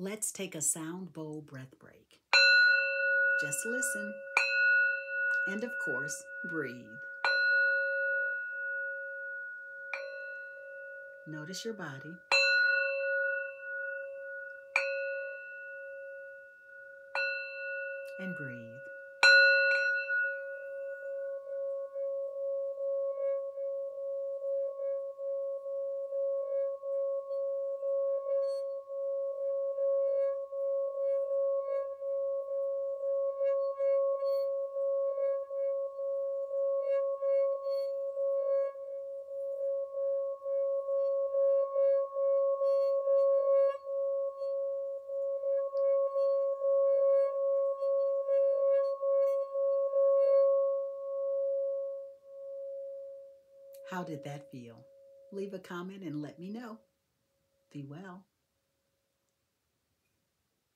Let's take a sound bowl breath break. Just listen. And of course, breathe. Notice your body. And breathe. How did that feel? Leave a comment and let me know. Be well.